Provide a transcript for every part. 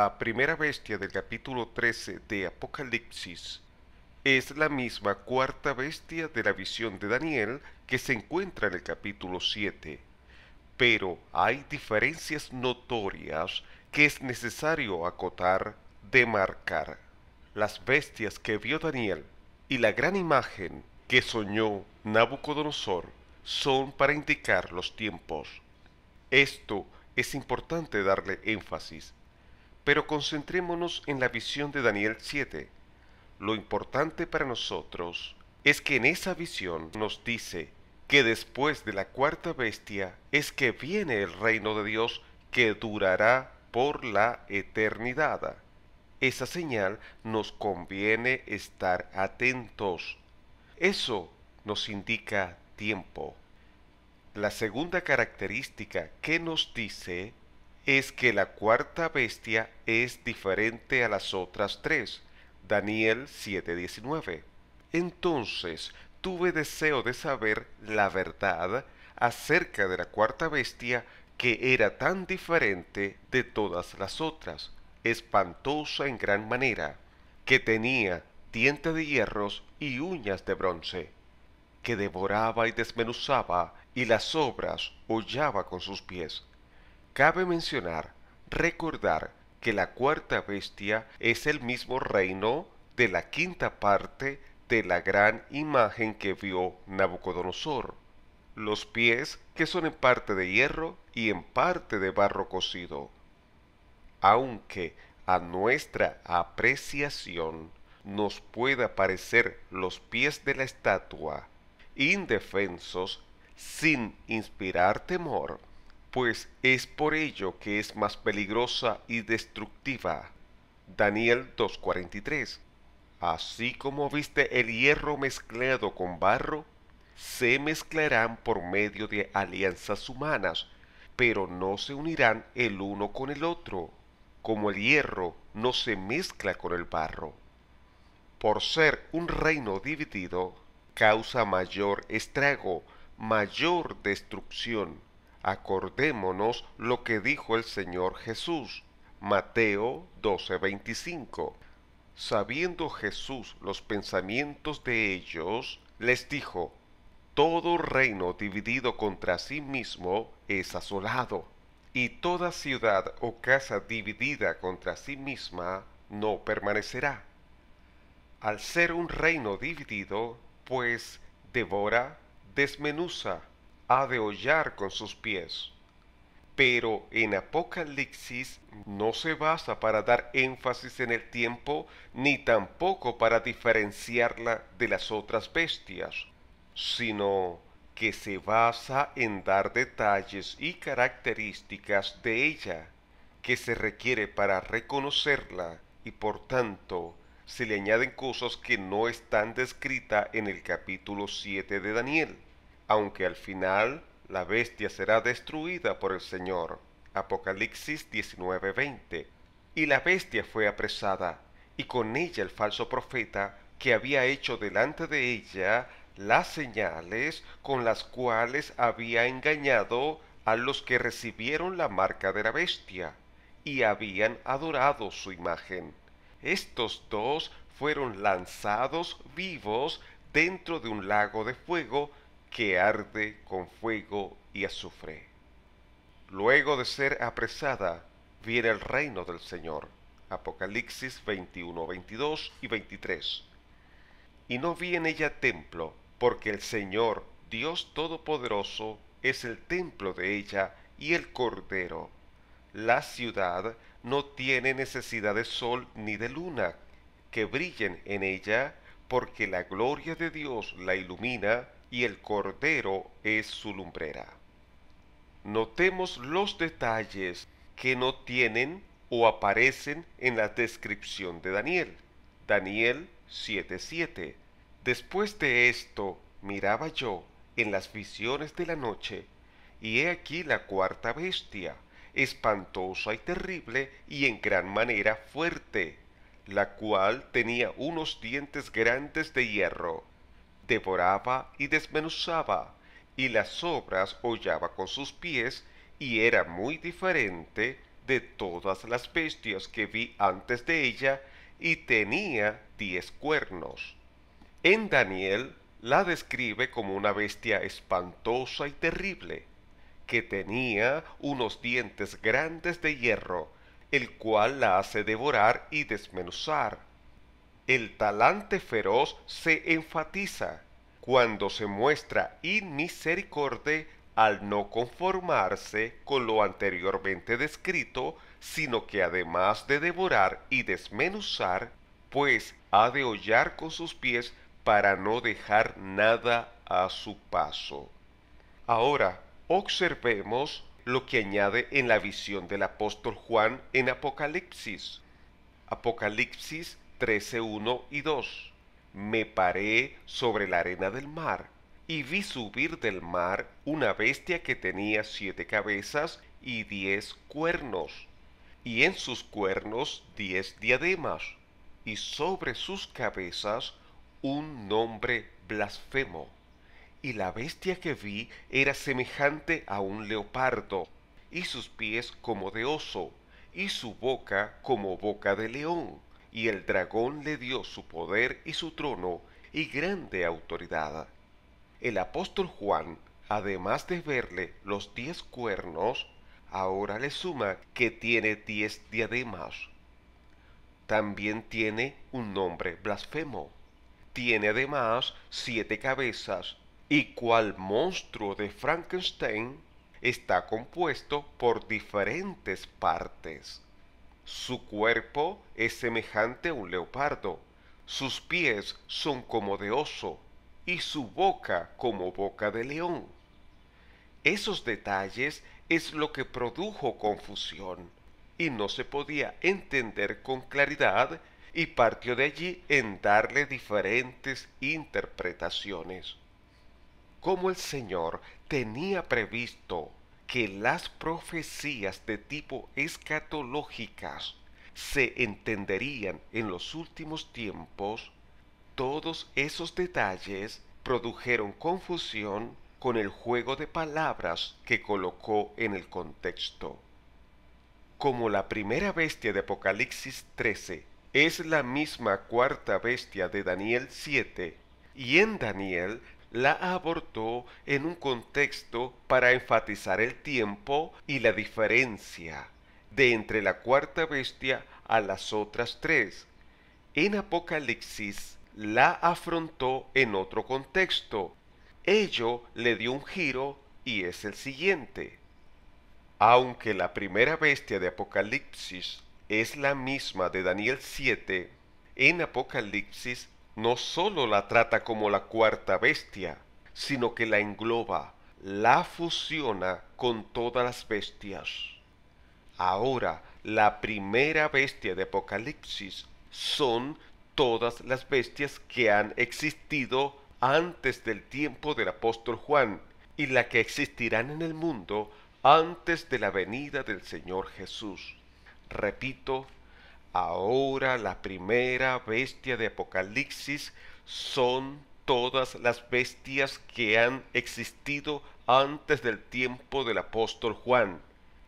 La primera bestia del capítulo 13 de Apocalipsis es la misma cuarta bestia de la visión de Daniel que se encuentra en el capítulo 7, pero hay diferencias notorias que es necesario acotar, demarcar. Las bestias que vio Daniel y la gran imagen que soñó Nabucodonosor son para indicar los tiempos. Esto es importante darle énfasis, pero concentrémonos en la visión de Daniel 7. Lo importante para nosotros es que en esa visión nos dice que después de la cuarta bestia es que viene el reino de Dios que durará por la eternidad. Esa señal nos conviene estar atentos. Eso nos indica tiempo. La segunda característica que nos dice es que la cuarta bestia es diferente a las otras tres. Daniel 7:19. Entonces tuve deseo de saber la verdad acerca de la cuarta bestia que era tan diferente de todas las otras, espantosa en gran manera, que tenía dientes de hierros y uñas de bronce, que devoraba y desmenuzaba y las obras hollaba con sus pies. Cabe mencionar, recordar que la cuarta bestia es el mismo reino de la quinta parte de la gran imagen que vio Nabucodonosor. Los pies que son en parte de hierro y en parte de barro cocido. Aunque a nuestra apreciación nos pueda parecer los pies de la estatua indefensos sin inspirar temor, pues es por ello que es más peligrosa y destructiva. Daniel 2.43 Así como viste el hierro mezclado con barro, se mezclarán por medio de alianzas humanas, pero no se unirán el uno con el otro, como el hierro no se mezcla con el barro. Por ser un reino dividido, causa mayor estrago, mayor destrucción. Acordémonos lo que dijo el Señor Jesús. Mateo 12:25. Sabiendo Jesús los pensamientos de ellos, les dijo, Todo reino dividido contra sí mismo es asolado, y toda ciudad o casa dividida contra sí misma no permanecerá. Al ser un reino dividido, pues devora, desmenuza, ha de hollar con sus pies. Pero en Apocalipsis no se basa para dar énfasis en el tiempo ni tampoco para diferenciarla de las otras bestias, sino que se basa en dar detalles y características de ella que se requiere para reconocerla y por tanto se le añaden cosas que no están descritas en el capítulo 7 de Daniel, aunque al final la bestia será destruida por el Señor. Apocalipsis 19:20. Y la bestia fue apresada, y con ella el falso profeta que había hecho delante de ella las señales con las cuales había engañado a los que recibieron la marca de la bestia y habían adorado su imagen estos dos fueron lanzados vivos dentro de un lago de fuego que arde con fuego y azufre. Luego de ser apresada, viene el reino del Señor. Apocalipsis 21, 22 y 23. Y no vi en ella templo, porque el Señor, Dios Todopoderoso, es el templo de ella y el Cordero. La ciudad no tiene necesidad de sol ni de luna que brillen en ella, porque la gloria de Dios la ilumina y el Cordero es su lumbrera. Notemos los detalles que no tienen o aparecen en la descripción de Daniel. Daniel 7:7. Después de esto miraba yo en las visiones de la noche, y he aquí la cuarta bestia, espantosa y terrible y en gran manera fuerte, la cual tenía unos dientes grandes de hierro, devoraba y desmenuzaba, y las obras hollaba con sus pies, y era muy diferente de todas las bestias que vi antes de ella y tenía diez cuernos. En Daniel la describe como una bestia espantosa y terrible, que tenía unos dientes grandes de hierro, el cual la hace devorar y desmenuzar. El talante feroz se enfatiza cuando se muestra inmisericordia al no conformarse con lo anteriormente descrito, sino que además de devorar y desmenuzar, pues ha de hollar con sus pies para no dejar nada a su paso. Ahora, observemos lo que añade en la visión del apóstol Juan en Apocalipsis. Apocalipsis 13.1 y 2. Me paré sobre la arena del mar y vi subir del mar una bestia que tenía siete cabezas y diez cuernos, y en sus cuernos diez diademas, y sobre sus cabezas un nombre blasfemo. Y la bestia que vi era semejante a un leopardo, y sus pies como de oso, y su boca como boca de león. Y el dragón le dio su poder y su trono y grande autoridad. El apóstol Juan, además de verle los diez cuernos, ahora le suma que tiene diez diademas. También tiene un nombre blasfemo. Tiene además siete cabezas y cual monstruo de Frankenstein está compuesto por diferentes partes. Su cuerpo es semejante a un leopardo, sus pies son como de oso, y su boca como boca de león. Esos detalles es lo que produjo confusión y no se podía entender con claridad y partió de allí en darle diferentes interpretaciones. Como el Señor tenía previsto que las profecías de tipo escatológicas se entenderían en los últimos tiempos, todos esos detalles produjeron confusión con el juego de palabras que colocó en el contexto. Como la primera bestia de Apocalipsis 13 es la misma cuarta bestia de Daniel 7, y en Daniel la abordó en un contexto para enfatizar el tiempo y la diferencia de entre la cuarta bestia a las otras tres. En Apocalipsis la afrontó en otro contexto. Ello le dio un giro y es el siguiente. Aunque la primera bestia de Apocalipsis es la misma de Daniel 7, en Apocalipsis no sólo la trata como la cuarta bestia, sino que la engloba, la fusiona con todas las bestias. Ahora, la primera bestia de Apocalipsis son todas las bestias que han existido antes del tiempo del apóstol Juan y la que existirán en el mundo antes de la venida del Señor Jesús. Repito, ahora la primera bestia de Apocalipsis son todas las bestias que han existido antes del tiempo del apóstol Juan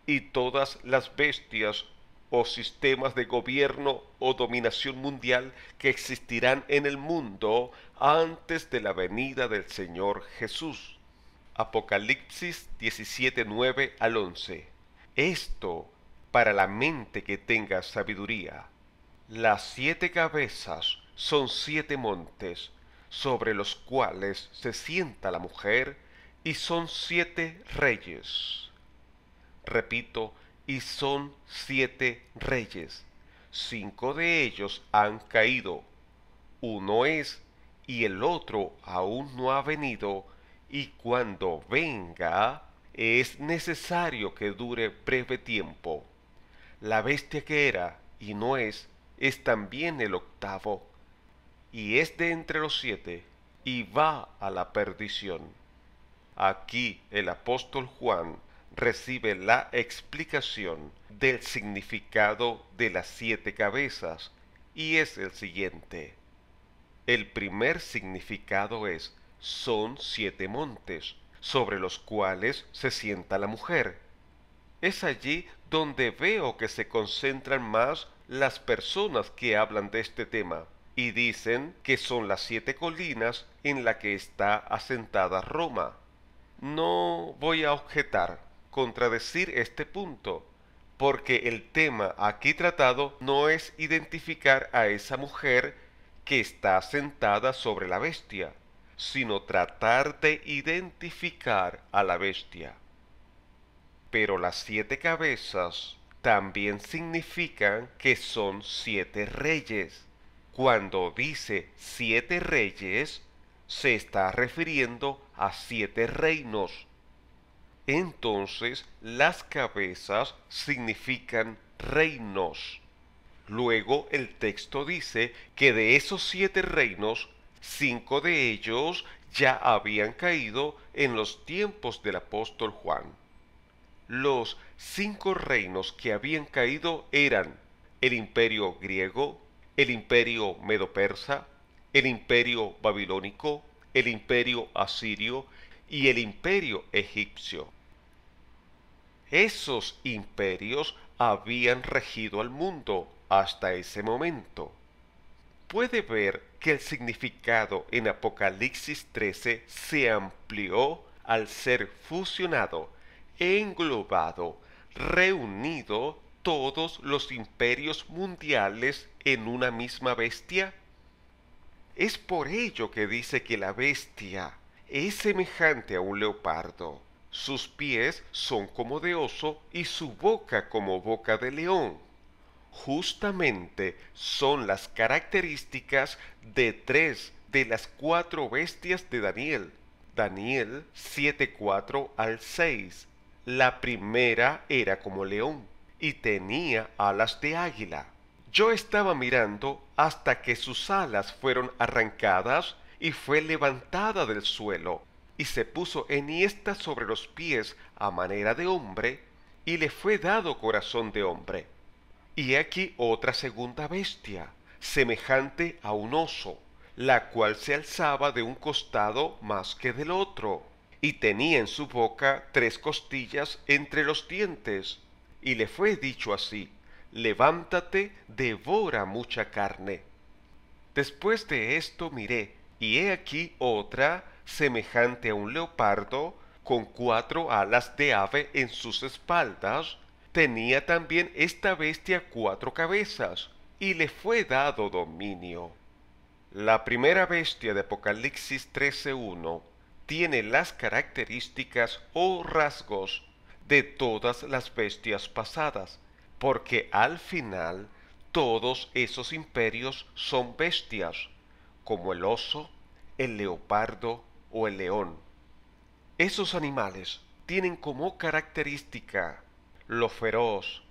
y todas las bestias o sistemas de gobierno o dominación mundial que existirán en el mundo antes de la venida del Señor Jesús. Apocalipsis 17:9 al 11. Esto para la mente que tenga sabiduría. Las siete cabezas son siete montes sobre los cuales se sienta la mujer y son siete reyes. Repito, y son siete reyes. Cinco de ellos han caído. Uno es y el otro aún no ha venido, y cuando venga es necesario que dure breve tiempo. La bestia que era y no es, es también el octavo, y es de entre los siete, y va a la perdición. Aquí el apóstol Juan recibe la explicación del significado de las siete cabezas y es el siguiente. El primer significado es son siete montes sobre los cuales se sienta la mujer. Es allí donde veo que se concentran más las personas que hablan de este tema y dicen que son las siete colinas en la que está asentada Roma. No voy a objetar, contradecir este punto, porque el tema aquí tratado no es identificar a esa mujer que está sentada sobre la bestia, sino tratar de identificar a la bestia. Pero las siete cabezas también significan que son siete reyes. Cuando dice siete reyes, se está refiriendo a siete reinos. Entonces las cabezas significan reinos. Luego el texto dice que de esos siete reinos, cinco de ellos ya habían caído en los tiempos del apóstol Juan. Los cinco reinos que habían caído eran el imperio griego, el imperio medo-persa, el imperio babilónico, el imperio asirio y el imperio egipcio. Esos imperios habían regido al mundo hasta ese momento. Puede ver que el significado en Apocalipsis 13 se amplió al ser fusionado, englobado, reunido todos los imperios mundiales en una misma bestia? Es por ello que dice que la bestia es semejante a un leopardo. Sus pies son como de oso y su boca como boca de león. Justamente son las características de tres de las cuatro bestias de Daniel. Daniel 7.4 al 6. La primera era como león y tenía alas de águila. Yo estaba mirando hasta que sus alas fueron arrancadas y fue levantada del suelo, y se puso enhiesta sobre los pies a manera de hombre, y le fue dado corazón de hombre. Y aquí otra segunda bestia, semejante a un oso, la cual se alzaba de un costado más que del otro, y tenía en su boca tres costillas entre los dientes, y le fue dicho así, levántate, devora mucha carne. Después de esto miré, y he aquí otra, semejante a un leopardo, con cuatro alas de ave en sus espaldas, tenía también esta bestia cuatro cabezas, y le fue dado dominio. La primera bestia de Apocalipsis 13.1 tiene las características o rasgos de todas las bestias pasadas, porque al final todos esos imperios son bestias, como el oso, el leopardo o el león. Esos animales tienen como característica lo feroz,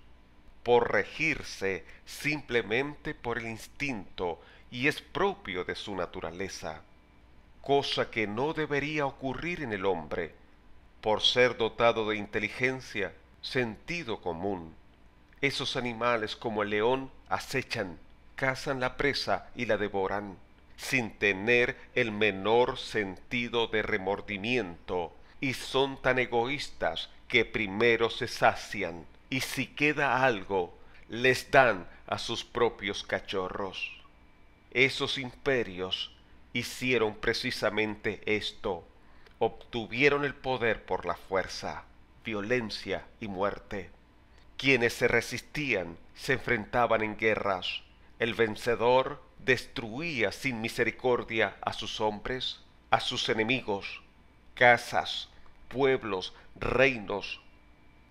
por regirse simplemente por el instinto y es propio de su naturaleza, cosa que no debería ocurrir en el hombre, por ser dotado de inteligencia, sentido común. Esos animales como el león acechan, cazan la presa y la devoran, sin tener el menor sentido de remordimiento, y son tan egoístas que primero se sacian, y si queda algo, les dan a sus propios cachorros. Esos imperios hicieron precisamente esto obtuvieron el poder por la fuerza, violencia y muerte. Quienes se resistían se enfrentaban en guerras. El vencedor destruía sin misericordia a sus hombres, a sus enemigos, casas, pueblos, reinos.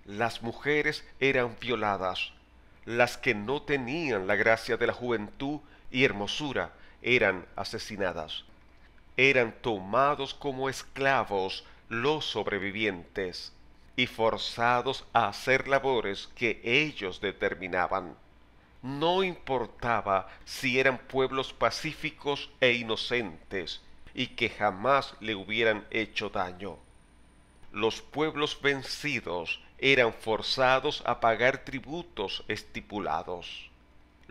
Las mujeres eran violadas. Las que no tenían la gracia de la juventud y hermosura eran asesinadas eran tomados como esclavos los sobrevivientes y forzados a hacer labores que ellos determinaban. No importaba si eran pueblos pacíficos e inocentes y que jamás le hubieran hecho daño. Los pueblos vencidos eran forzados a pagar tributos estipulados.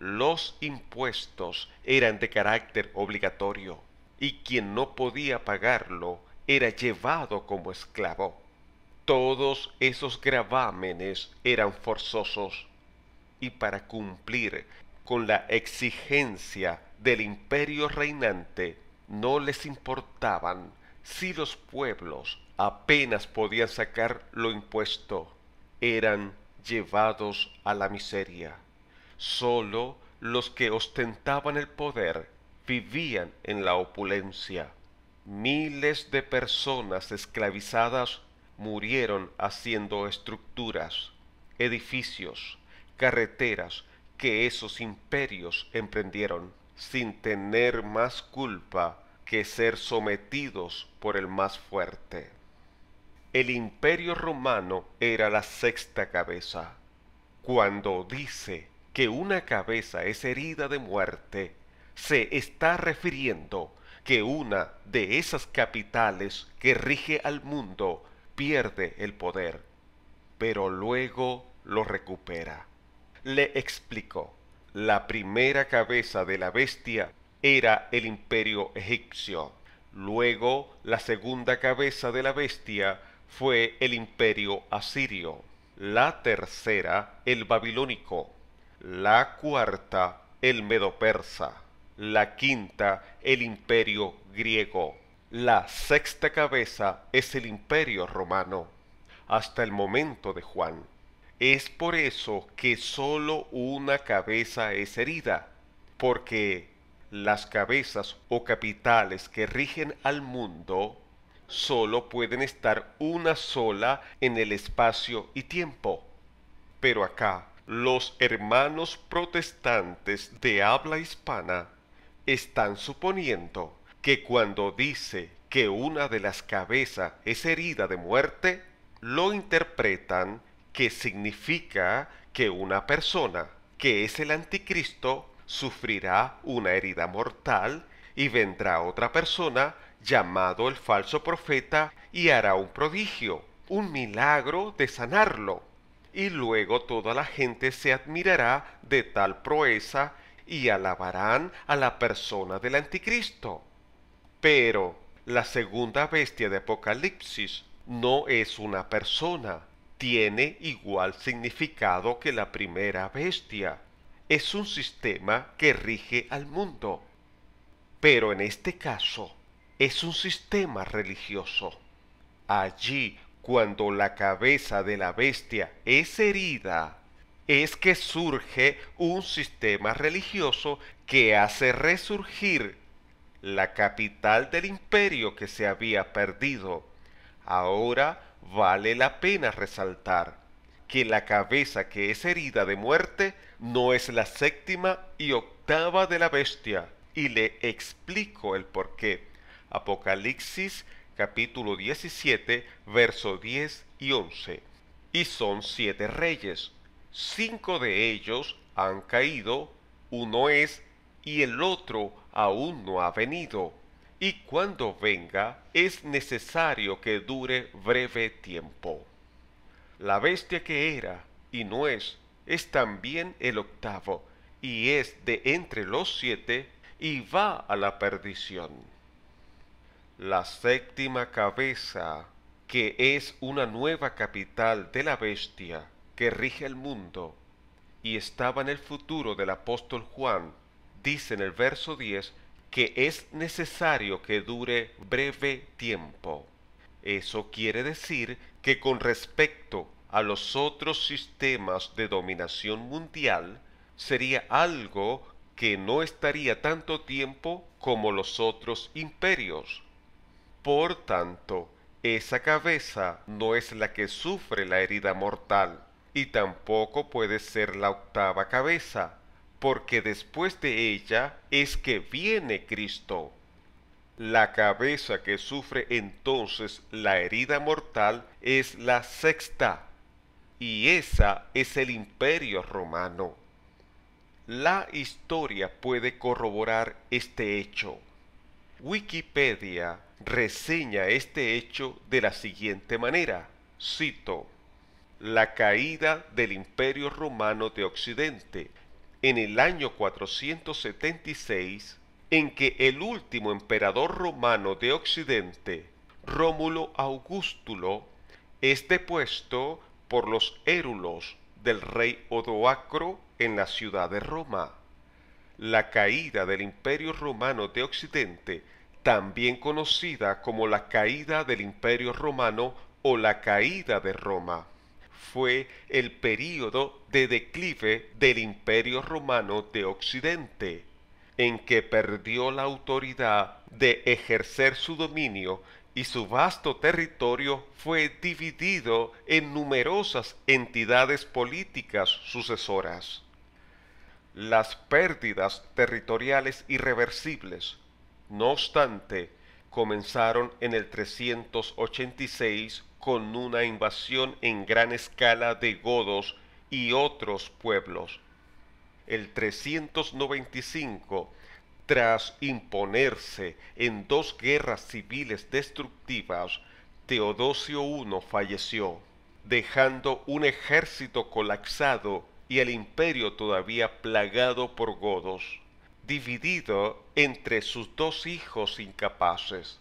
Los impuestos eran de carácter obligatorio y quien no podía pagarlo era llevado como esclavo. Todos esos gravámenes eran forzosos y para cumplir con la exigencia del imperio reinante no les importaban si los pueblos apenas podían sacar lo impuesto, eran llevados a la miseria. Solo los que ostentaban el poder vivían en la opulencia. Miles de personas esclavizadas murieron haciendo estructuras, edificios, carreteras que esos imperios emprendieron, sin tener más culpa que ser sometidos por el más fuerte. El imperio romano era la sexta cabeza. Cuando dice que una cabeza es herida de muerte, se está refiriendo que una de esas capitales que rige al mundo pierde el poder, pero luego lo recupera. Le explicó, la primera cabeza de la bestia era el imperio egipcio, luego la segunda cabeza de la bestia fue el imperio asirio, la tercera el babilónico, la cuarta el medo-persa, la quinta el imperio griego, la sexta cabeza es el imperio romano, hasta el momento de Juan. Es por eso que sólo una cabeza es herida, porque las cabezas o capitales que rigen al mundo solo pueden estar una sola en el espacio y tiempo. Pero acá, los hermanos protestantes de habla hispana están suponiendo que cuando dice que una de las cabezas es herida de muerte, lo interpretan que significa que una persona, que es el anticristo, sufrirá una herida mortal y vendrá otra persona llamado el falso profeta y hará un prodigio, un milagro de sanarlo. Y luego toda la gente se admirará de tal proeza y alabarán a la persona del anticristo. Pero la segunda bestia de Apocalipsis no es una persona, tiene igual significado que la primera bestia. Es un sistema que rige al mundo. Pero en este caso, es un sistema religioso. Allí, cuando la cabeza de la bestia es herida, es que surge un sistema religioso que hace resurgir la capital del imperio que se había perdido. Ahora vale la pena resaltar que la cabeza que es herida de muerte no es la séptima y octava de la bestia, y le explico el porqué. Apocalipsis capítulo 17, verso 10 y 11. Y son siete reyes. Cinco de ellos han caído, uno es, y el otro aún no ha venido. Y cuando venga es necesario que dure breve tiempo. La bestia que era y no es, es también el octavo, y es de entre los siete, y va a la perdición la séptima cabeza, que es una nueva capital de la bestia que rige el mundo, y estaba en el futuro del apóstol Juan, dice en el verso 10 que es necesario que dure breve tiempo. Eso quiere decir que con respecto a los otros sistemas de dominación mundial, sería algo que no estaría tanto tiempo como los otros imperios. Por tanto, esa cabeza no es la que sufre la herida mortal, y tampoco puede ser la octava cabeza, porque después de ella es que viene Cristo. La cabeza que sufre entonces la herida mortal es la sexta, y esa es el imperio romano. La historia puede corroborar este hecho. Wikipedia reseña este hecho de la siguiente manera. Cito, la caída del Imperio Romano de Occidente en el año 476, en que el último emperador romano de Occidente, Rómulo Augustulo, es depuesto por los érulos del rey Odoacro en la ciudad de Roma. La caída del Imperio Romano de Occidente, también conocida como la caída del Imperio Romano o la caída de Roma, fue el período de declive del Imperio Romano de Occidente, en que perdió la autoridad de ejercer su dominio y su vasto territorio fue dividido en numerosas entidades políticas sucesoras. Las pérdidas territoriales irreversibles, no obstante, comenzaron en el 386 con una invasión en gran escala de godos y otros pueblos. El 395 tras imponerse en dos guerras civiles destructivas, Teodosio I falleció, dejando un ejército colapsado y el imperio todavía plagado por godos, dividido entre sus dos hijos incapaces.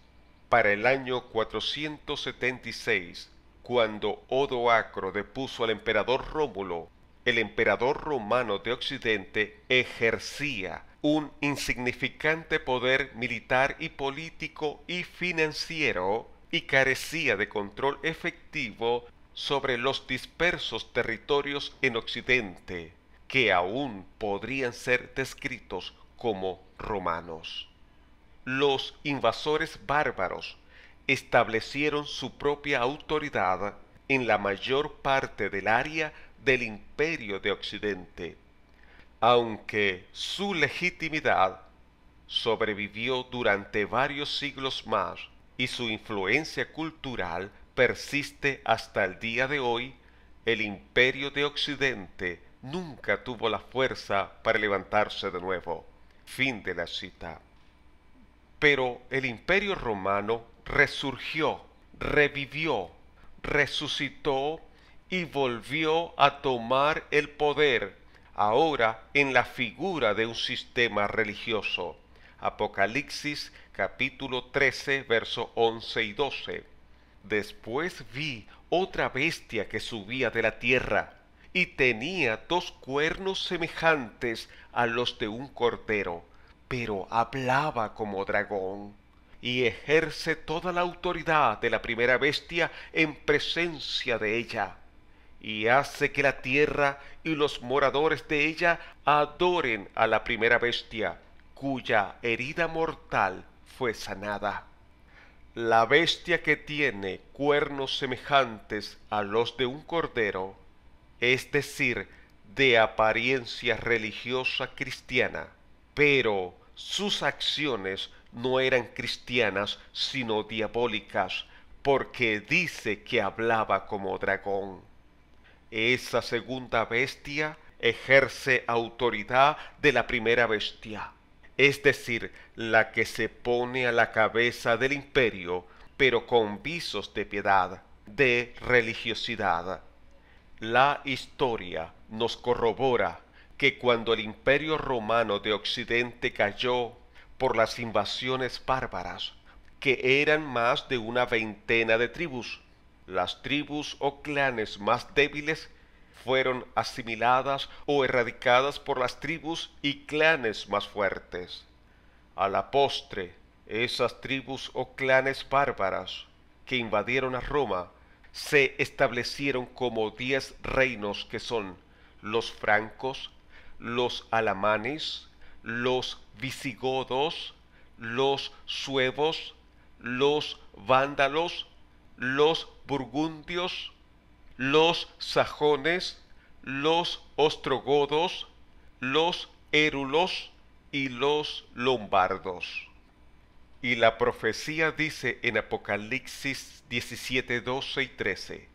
Para el año 476, cuando Odoacro depuso al emperador Rómulo, el emperador romano de Occidente ejercía un insignificante poder militar y político y financiero y carecía de control efectivo sobre los dispersos territorios en Occidente, que aún podrían ser descritos como romanos. Los invasores bárbaros establecieron su propia autoridad en la mayor parte del área del imperio de Occidente aunque su legitimidad sobrevivió durante varios siglos más y su influencia cultural persiste hasta el día de hoy, el imperio de Occidente nunca tuvo la fuerza para levantarse de nuevo. Fin de la cita. Pero el imperio romano resurgió, revivió, resucitó y volvió a tomar el poder ahora en la figura de un sistema religioso. Apocalipsis capítulo 13, verso 11 y 12. Después vi otra bestia que subía de la tierra y tenía dos cuernos semejantes a los de un cordero, pero hablaba como dragón y ejerce toda la autoridad de la primera bestia en presencia de ella y hace que la tierra y los moradores de ella adoren a la primera bestia, cuya herida mortal fue sanada. La bestia que tiene cuernos semejantes a los de un cordero, es decir, de apariencia religiosa cristiana, pero sus acciones no eran cristianas sino diabólicas, porque dice que hablaba como dragón. Esa segunda bestia ejerce autoridad de la primera bestia, es decir, la que se pone a la cabeza del imperio, pero con visos de piedad, de religiosidad. La historia nos corrobora que cuando el imperio romano de Occidente cayó por las invasiones bárbaras, que eran más de una veintena de tribus, las tribus o clanes más débiles fueron asimiladas o erradicadas por las tribus y clanes más fuertes. A la postre, esas tribus o clanes bárbaras que invadieron a Roma se establecieron como diez reinos que son los francos, los alamanes, los visigodos, los suevos, los vándalos, los burgundios, los sajones, los ostrogodos, los érulos y los lombardos. Y la profecía dice en Apocalipsis 17, 12 y 13,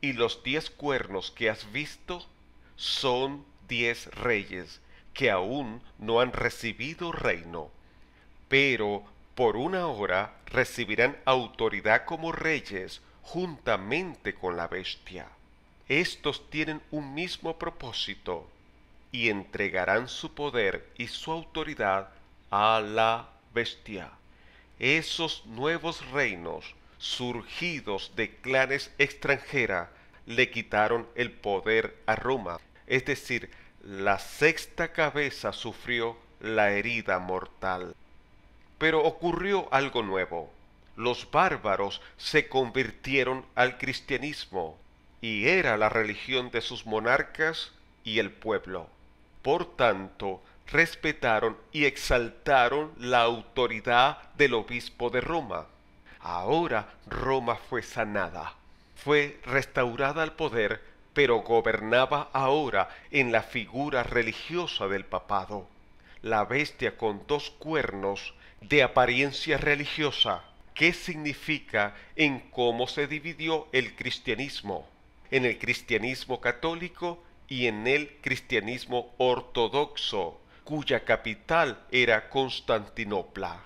y los diez cuernos que has visto son diez reyes que aún no han recibido reino, pero por una hora recibirán autoridad como reyes juntamente con la bestia. Estos tienen un mismo propósito y entregarán su poder y su autoridad a la bestia. Esos nuevos reinos surgidos de clanes extranjera, le quitaron el poder a Roma. Es decir, la sexta cabeza sufrió la herida mortal. Pero ocurrió algo nuevo. Los bárbaros se convirtieron al cristianismo y era la religión de sus monarcas y el pueblo. Por tanto, respetaron y exaltaron la autoridad del obispo de Roma. Ahora Roma fue sanada, fue restaurada al poder, pero gobernaba ahora en la figura religiosa del papado. La bestia con dos cuernos de apariencia religiosa. ¿Qué significa en cómo se dividió el cristianismo? En el cristianismo católico y en el cristianismo ortodoxo, cuya capital era Constantinopla.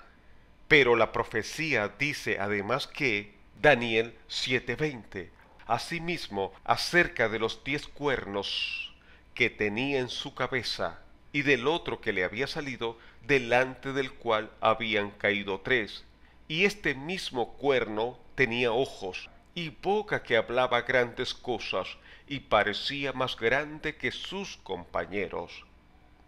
Pero la profecía dice además que Daniel 7:20, asimismo acerca de los diez cuernos que tenía en su cabeza y del otro que le había salido, delante del cual habían caído tres, y este mismo cuerno tenía ojos y boca que hablaba grandes cosas y parecía más grande que sus compañeros.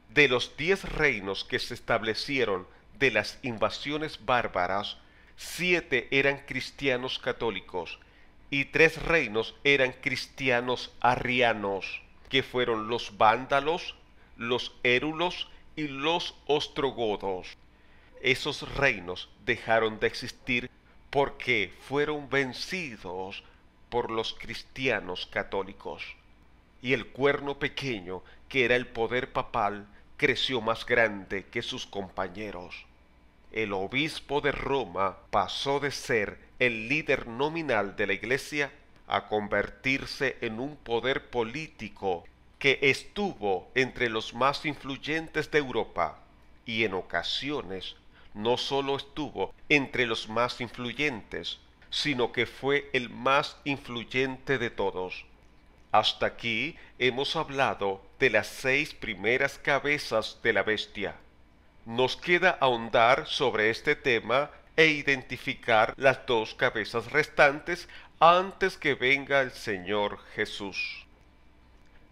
De los diez reinos que se establecieron de las invasiones bárbaras, siete eran cristianos católicos y tres reinos eran cristianos arrianos, que fueron los vándalos, los érulos y los ostrogodos. Esos reinos dejaron de existir porque fueron vencidos por los cristianos católicos. Y el cuerno pequeño, que era el poder papal, creció más grande que sus compañeros. El obispo de Roma pasó de ser el líder nominal de la iglesia a convertirse en un poder político que estuvo entre los más influyentes de Europa y en ocasiones no solo estuvo entre los más influyentes, sino que fue el más influyente de todos. Hasta aquí hemos hablado de las seis primeras cabezas de la bestia. Nos queda ahondar sobre este tema e identificar las dos cabezas restantes antes que venga el Señor Jesús.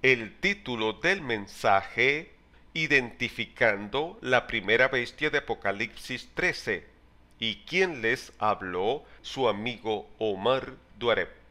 El título del mensaje identificando la primera bestia de Apocalipsis 13 y quien les habló su amigo Omar Duareb.